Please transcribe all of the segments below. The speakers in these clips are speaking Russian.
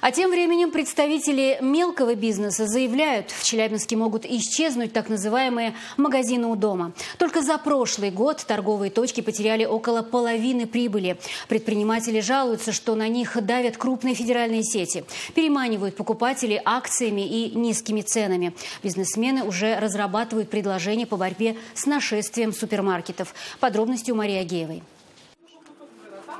А тем временем представители мелкого бизнеса заявляют, в Челябинске могут исчезнуть так называемые магазины у дома. Только за прошлый год торговые точки потеряли около половины прибыли. Предприниматели жалуются, что на них давят крупные федеральные сети. Переманивают покупателей акциями и низкими ценами. Бизнесмены уже разрабатывают предложения по борьбе с нашествием супермаркетов. Подробности у Марии Агеевой.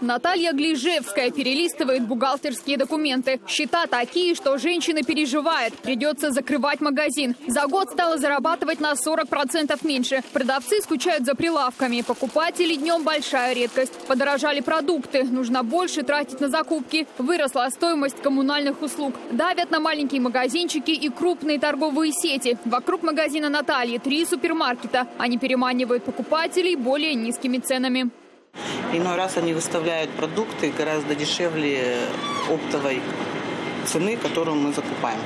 Наталья Глижевская перелистывает бухгалтерские документы. Счета такие, что женщина переживает. Придется закрывать магазин. За год стала зарабатывать на 40% меньше. Продавцы скучают за прилавками. Покупатели днем большая редкость. Подорожали продукты. Нужно больше тратить на закупки. Выросла стоимость коммунальных услуг. Давят на маленькие магазинчики и крупные торговые сети. Вокруг магазина Натальи три супермаркета. Они переманивают покупателей более низкими ценами. Иной раз они выставляют продукты гораздо дешевле оптовой цены, которую мы закупаем.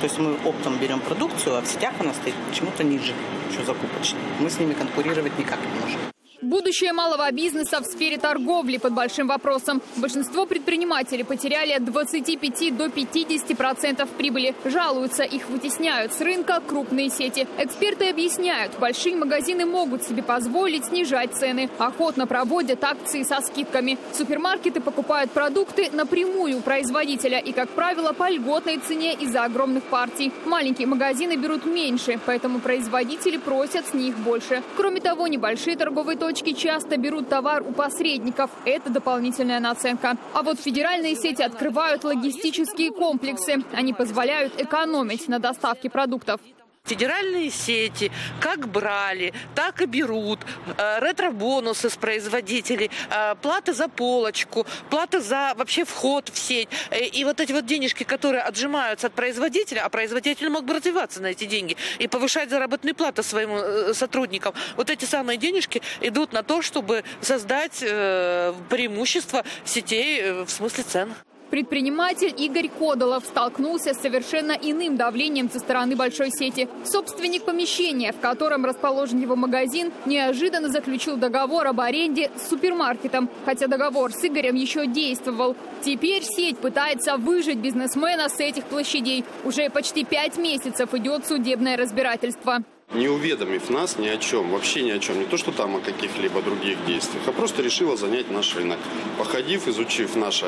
То есть мы оптом берем продукцию, а в сетях она стоит почему-то ниже, еще закупочной. Мы с ними конкурировать никак не можем. Будущее малого бизнеса в сфере торговли под большим вопросом. Большинство предпринимателей потеряли от 25 до 50 процентов прибыли. Жалуются, их вытесняют с рынка крупные сети. Эксперты объясняют, большие магазины могут себе позволить снижать цены. Охотно проводят акции со скидками. Супермаркеты покупают продукты напрямую у производителя и, как правило, по льготной цене из-за огромных партий. Маленькие магазины берут меньше, поэтому производители просят с них больше. Кроме того, небольшие торговые точки точки часто берут товар у посредников. Это дополнительная наценка. А вот федеральные сети открывают логистические комплексы. Они позволяют экономить на доставке продуктов. Федеральные сети как брали, так и берут. Э, ретро-бонусы с производителей, э, плата за полочку, плата за вообще вход в сеть. Э, и вот эти вот денежки, которые отжимаются от производителя, а производитель мог бы развиваться на эти деньги и повышать заработные платы своим сотрудникам. Вот эти самые денежки идут на то, чтобы создать преимущество сетей в смысле цен. Предприниматель Игорь Кодолов столкнулся с совершенно иным давлением со стороны большой сети. Собственник помещения, в котором расположен его магазин, неожиданно заключил договор об аренде с супермаркетом, хотя договор с Игорем еще действовал. Теперь сеть пытается выжить бизнесмена с этих площадей. Уже почти пять месяцев идет судебное разбирательство не уведомив нас ни о чем, вообще ни о чем, не то что там о каких-либо других действиях, а просто решила занять наш рынок. Походив, изучив наш,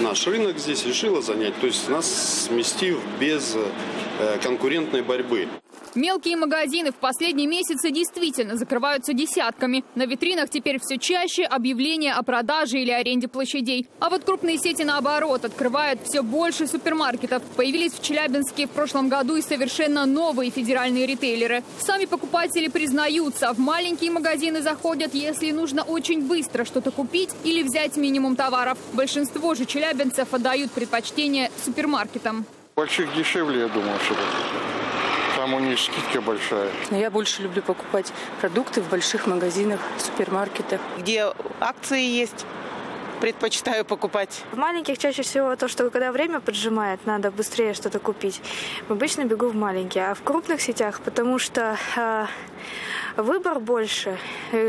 наш рынок здесь, решила занять, то есть нас сместив без э, конкурентной борьбы. Мелкие магазины в последние месяцы действительно закрываются десятками. На витринах теперь все чаще объявления о продаже или аренде площадей. А вот крупные сети, наоборот, открывают все больше супермаркетов. Появились в Челябинске в прошлом году и совершенно новые федеральные ритейлеры. Сами покупатели признаются, в маленькие магазины заходят, если нужно очень быстро что-то купить или взять минимум товаров. Большинство же челябинцев отдают предпочтение супермаркетам. Больших дешевле, я думаю, что там у них скидка большая. Но я больше люблю покупать продукты в больших магазинах, супермаркетах. Где акции есть, предпочитаю покупать. В маленьких чаще всего то, что когда время поджимает, надо быстрее что-то купить. Обычно бегу в маленькие, а в крупных сетях, потому что э, выбор больше,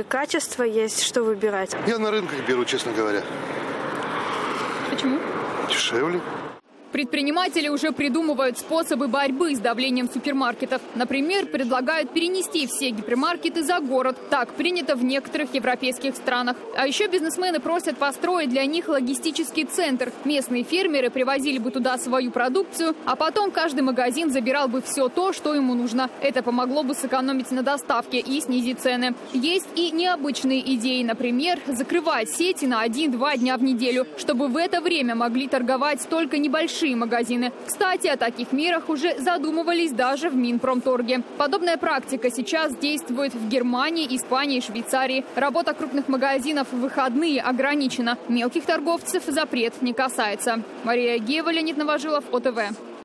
качество есть, что выбирать. Я на рынках беру, честно говоря. Почему? Дешевле. Предприниматели уже придумывают способы борьбы с давлением супермаркетов. Например, предлагают перенести все гипермаркеты за город. Так принято в некоторых европейских странах. А еще бизнесмены просят построить для них логистический центр. Местные фермеры привозили бы туда свою продукцию, а потом каждый магазин забирал бы все то, что ему нужно. Это помогло бы сэкономить на доставке и снизить цены. Есть и необычные идеи. Например, закрывать сети на 1-2 дня в неделю, чтобы в это время могли торговать только небольшие большие магазины. Кстати, о таких мерах уже задумывались даже в Минпромторге. Подобная практика сейчас действует в Германии, Испании Швейцарии. Работа крупных магазинов в выходные ограничена. Мелких торговцев запрет не касается. Мария Гева, Леонид Новожилов, ОТВ.